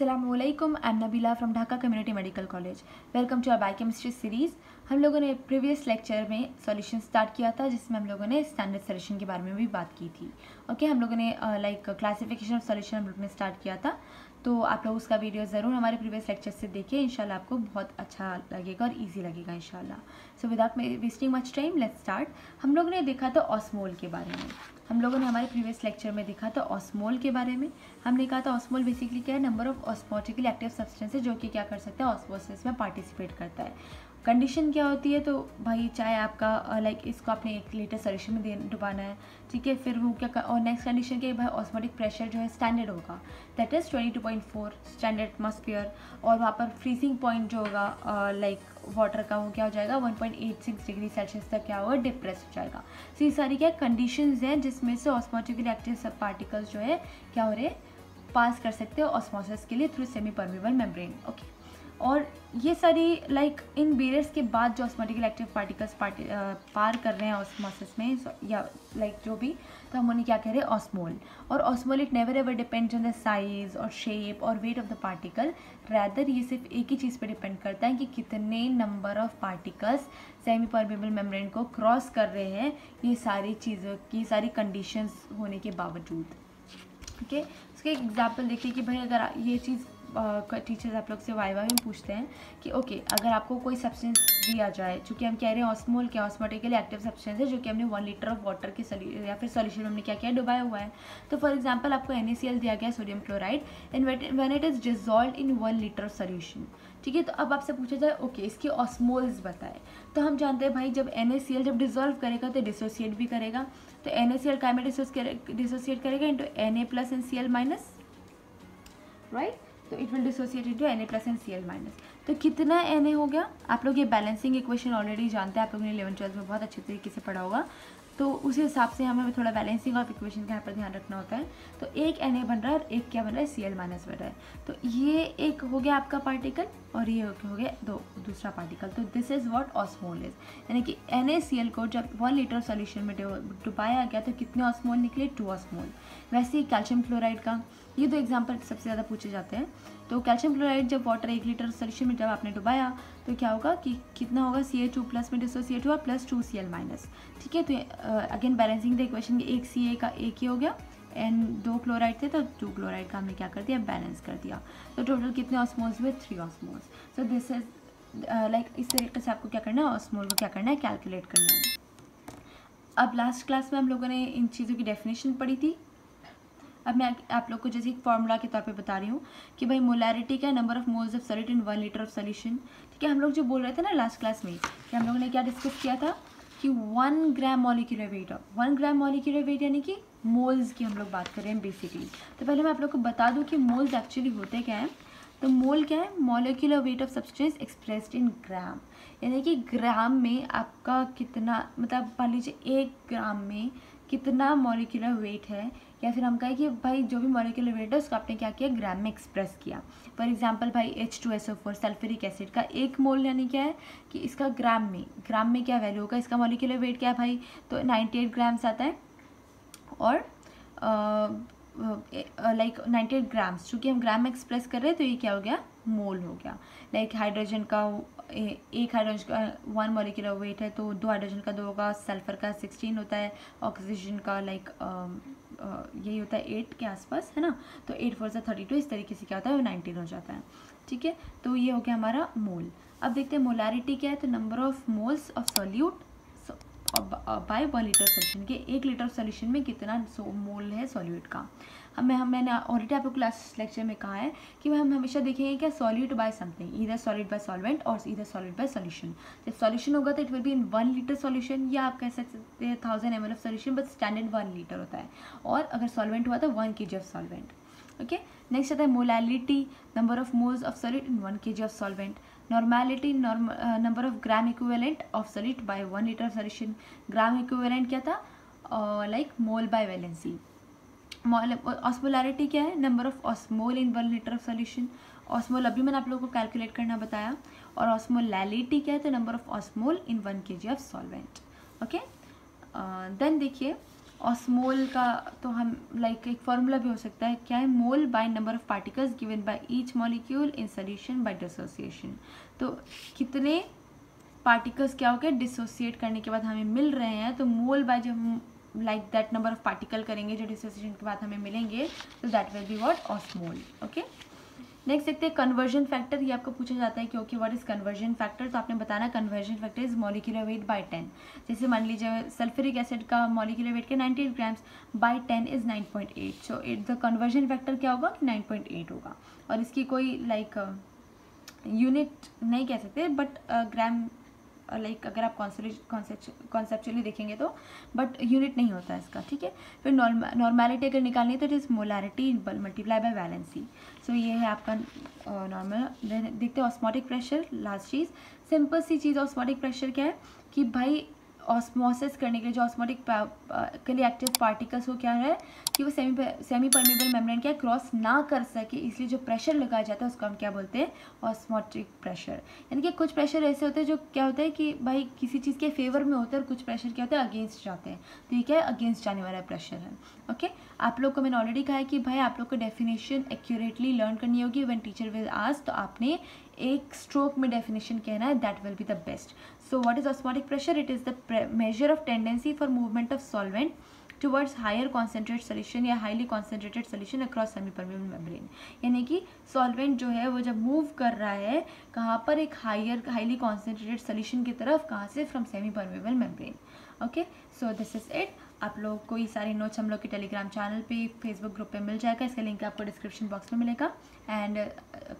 Aslam M Nabila from Dhaka community medical college welcome to our biochemistry series हम लोगों ने previous lecture में solution start किया था जिसमें हम लोगों ने स्टैंडर्ड सॉल्यूशन के बारे में भी बात की थी। ओके okay, हम लोगों ने लाइक क्लासिफिकेशन ऑफ़ सॉल्यूशन हम लोग ने स्टार्ट किया था। तो आप लोग उसका वीडियो ज़रूर हमारे प्रीवियस लेक्चर से देखें इंशाल्लाह आपको बहुत अच्छा लगेगा और इजी लगेगा इंशाल्लाह। So without wasting much time let's start हम लोगों ने देखा था ऑस्मोल के बारे में। हम लोगों ने हमारे प्रीवियस लेक्चर में देखा था ऑस्मोल के बारे में। हमने कहा था ऑस्मोल बेसिकली क्या है? Number of osmotically active substance है जो कि क्या कर सकता है? ऑस्मोसिस में पार्टिसिपेट करता है। कंडीशन क्या होती है तो भाई चाहे आपका लाइक इसको आपने एक लीटर सोल्यूशन में दे, डुबाना है, ठीक है, फिर वो क्या और नेक्स्ट कंडीशन क्या भाई ऑस्मोटिक प्रेशर जो है स्टैंडर्ड होगा that is twenty two point four standard atmosphere और वहाँ पर फ्रीजिंग पॉइंट जो होगा लाइक वाटर का वो क्या हो जाएगा one point eight six degree Celsius तक क्या होगा डिप्रेस हो जाएगा। सो ये सारी क्या कंडीशन हैं, जिसमें से ऑस्मोटिकली एक्टिव सब पार्टिकल्स जो है, क्या हो रहे पास कर सकते हो ऑस्मोसिस के लिए through semi permeable membrane okay और ये सारी लाइक इन बेरियर्स के बाद जो ऑस्मोटिकल एक्टिव पार्टिकल्स पार्टी पार कर रहे हैं ऑस्मोसिस में या लाइक जो भी तो हम उन्हें क्या कह रहे हैं? ऑस्मोल और osmole it never ever depends on the size और शेप और weight of the particle rather ये सिर्फ़ एक ही चीज़ पे डिपेंड करता है कि कितने number of particles semi permeable membrane को क्रॉस कर रहे हैं, ये सारी चीज़ों की, सारी कंडीशंस होने के बावजूद। ठीक है इसका एग्ज़ाम्पल देखिए कि भाई, अगर ये चीज़ टीचर्स आप लोग से वाई में पूछते हैं कि ओके अगर आपको कोई सब्सटेंस दिया जाए, चूँकि हम कह रहे हैं ऑस्मोल क्या ऑस्मोटिकली एक्टिव सब्सटेंस है, जो कि हमने वन लीटर ऑफ़ वाटर के या फिर सोल्यूशन हमने क्या किया? डुबाया हुआ है। तो फॉर एग्ज़ाम्पल आपको एन दिया गया sodium chloride and when it is dissolve in one litre of solution ठीक है? तो अब आपसे पूछा जाए ओके इसके ऑस्मोल्स बताए। तो हम जानते हैं भाई, जब एन जब डिजोल्व करेगा तो डिसोसिएट भी करेगा। तो एन ए सी एल का डिसोसिएट करेगा into N A plus N C L minus right तो it will dissociate to N A plus and C L minus तो कितना एन ए हो गया? आप लोग ये बैलेंसिंग इक्वेशन ऑलरेडी जानते हैं, आप लोगों ने इलेवन ट्वेल्थ में बहुत अच्छे तरीके से पढ़ा होगा। तो उसी हिसाब से हमें थोड़ा बैलेंसिंग ऑफ़ इक्वेशन का यहाँ पर ध्यान रखना होता है। तो एक एन ए बन रहा है और एक क्या बन रहा है? सी एल माइनस बन रहा है। तो ये एक हो गया आपका पार्टिकल और ये हो गया दो, दूसरा पार्टिकल तो this is what osmole is यानी कि एन ए सी एल को जब वन लीटर सोल्यूशन में डुबाया गया तो कितने ऑस्मोल निकले? टू ऑस्मोल वैसे ही कैल्शियम क्लोराइड का। ये दो एग्ज़ाम्पल सबसे ज़्यादा पूछे जाते हैं। तो कैल्शियम क्लोराइड जब वाटर एक लीटर सोल्यूशन में जब आपने डुबाया तो क्या होगा कि कितना होगा? सी ए टू प्लस में डिसोसिएट हुआ plus two C L minus ठीक है? तो अगेन बैलेंसिंग द इक्वेशन एक सी ए का एक ही हो गया एंड दो क्लोराइड थे तो टू क्लोराइड का हमने क्या कर दिया? बैलेंस कर दिया. तो टोटल कितने ऑस्मोल्स हुए? Three osmoles so this is like इस तरीके से आपको क्या करना है? ऑस्मोल को क्या करना है? कैलकुलेट करना है. अब लास्ट क्लास में हम लोगों ने इन चीज़ों की डेफिनेशन पढ़ी थी. अब मैं आप लोग को जैसे एक फार्मूला के तौर पे बता रही हूँ कि भाई मोलैरिटी क्या number of moles of solid in one litre of solution ठीक है, हम लोग जो बोल रहे थे ना लास्ट क्लास में कि हम लोगों ने क्या डिस्कस किया था? कि one gram molecular weight of one gram molecular weight यानी कि मोल्स की हम लोग बात कर रहे हैं बेसिकली तो पहले मैं आप लोग को बता दूँ कि मोल्स एक्चुअली होते क्या हैं? तो मोल क्या है? Molecular weight of substance expressed in gram यानी कि ग्राम में आपका कितना मतलब मान लीजिए एक ग्राम में कितना मॉलिकुलर वेट है? या फिर हम कहें कि भाई जो भी मॉलिकुलर वेट है, उसको आपने क्या किया? ग्राम में एक्सप्रेस किया। फॉर एग्जांपल भाई H two S O four sulphuric acid का एक मोल यानी क्या है? कि इसका ग्राम में ग्राम में क्या वैल्यू होगा? इसका मॉलिकुलर वेट क्या है भाई? तो नाइन्टी एट ग्राम्स आता है। और लाइक नाइन्टी एट ग्राम्स चूँकि हम ग्राम में एक्सप्रेस कर रहे हैं तो ये क्या हो गया? मोल हो गया। लाइक हाइड्रोजन का एक हाइड्रोजन का वन मॉलिकुलर वेट है तो दो हाइड्रोजन का, दो होगा सल्फ़र का सिक्सटीन होता है ऑक्सीजन का लाइक यही होता है एट के आसपास, है ना? तो एट फोर से थर्टी टू इस तरीके से क्या होता है, वो नाइनटीन हो जाता है। ठीक है? तो ये हो गया हमारा मोल। अब देखते हैं मोलारिटी क्या है तो number of moles of solute by one litre solution के एक लीटर सोल्यूशन में कितना मोल है सॉल्यूट का। हमें हम मैंने ऑलरेडी आपको क्लास लेक्चर में कहा है कि हम हमेशा देखेंगे क्या सॉल्यूट बाय समथिंग इधर सॉलिड बाय सॉल्वेंट और इधर सॉलिड बाय सॉल्यूशन जब सॉल्यूशन होगा तो it will be in one litre solution या आप कह सकते हैं thousand M L of solution but standard one litre होता है। और अगर सॉल्वेंट हुआ तो one K G of solvent okay next आता है molality number of moles of solid in one K G of solvent normality number of gram equivalent of solid by one litre solution gram equivalent क्या था? Like mole by valency osmolarity क्या है? Number of osmole in one litre of solution osmole अभी मैंने आप लोगों को calculate करना बताया। और ऑस्मोलैलिटी क्या है? तो number of osmole in one K G of solvent okay then देखिए ऑस्मोल का तो हम लाइक like, एक फॉर्मूला भी हो सकता है। क्या है? Mole by number of particles given by each molecule in solution by dissociation तो कितने पार्टिकल्स क्या हो गए? डिसोसिएट करने के बाद हमें मिल रहे हैं। तो मोल बाय जब like that number of particle करेंगे जो डिसोसिएशन के बाद हमें मिलेंगे तो that will be what osmole okay next देखते हैं कन्वर्जन फैक्टर ये आपको पूछा जाता है क्योंकि व्हाट इज़ कन्वर्जन फैक्टर तो आपने बताना conversion factor is molecular weight by ten जैसे मान लीजिए सल्फ्यूरिक एसिड का मॉलिकुलर वेट के 98 grams by ten is 9.8 so it the conversion factor क्या होगा? 9.8 होगा. और इसकी कोई लाइक like, यूनिट नहीं कह सकते बट ग्राम लाइक अगर आप कॉन्सेप्चुअली देखेंगे तो बट यूनिट नहीं होता इसका, ठीक है? फिर नॉर्मैलिटी अगर निकालनी है तो it is molarity multiply by valency so ये है आपका नॉर्मल देखते हैं ऑस्मोटिक प्रेशर लास्ट चीज़। सिंपल सी चीज़ ऑस्मोटिक प्रेशर क्या है? कि भाई ऑस्मोसिस करने के लिए जो ऑस्मोटिक के लिए एक्टिव पार्टिकल्स हो क्या है? कि वो सेमी सेमी परमेबल मेम्ब्रेन क्या क्रॉस ना कर सके, इसलिए जो प्रेशर लगाया जाता है, उसको हम क्या बोलते हैं? ऑस्मोटिक प्रेशर यानी कि कुछ प्रेशर ऐसे होते हैं जो क्या होता है कि भाई किसी चीज़ के फेवर में होते हैं और कुछ प्रेशर क्या होता है? अगेंस्ट जाते हैं. तो ये क्या है? अगेंस्ट जाने वाला प्रेशर है. ओके आप लोग को मैंने ऑलरेडी कहा है कि भाई आप लोग को डेफिनेशन एक्यूरेटली लर्न करनी होगी. वन टीचर विल आज तो आपने एक स्ट्रोक में डेफिनेशन कहना है that will be the best so what is osmotic pressure it is the measure of tendency for movement of solvent towards higher concentrate solution या highly concentrated solution across semi permeable membrane यानी कि solvent जो है, वो जब move कर रहा है, कहाँ पर एक हायर हाईली कॉन्सेंट्रेटेड सोल्यूशन की तरफ़, कहाँ से? From semi permeable membrane okay so this is it आप लोग को ये सारे नोट्स हम लोग के टेलीग्राम चैनल पे फेसबुक ग्रुप पे मिल जाएगा। इसका लिंक आपको डिस्क्रिप्शन बॉक्स में मिलेगा। And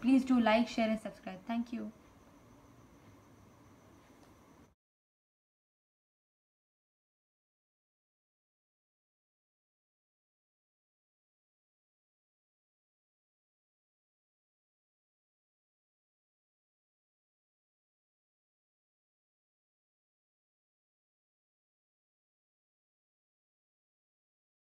please do like share and subscribe thank you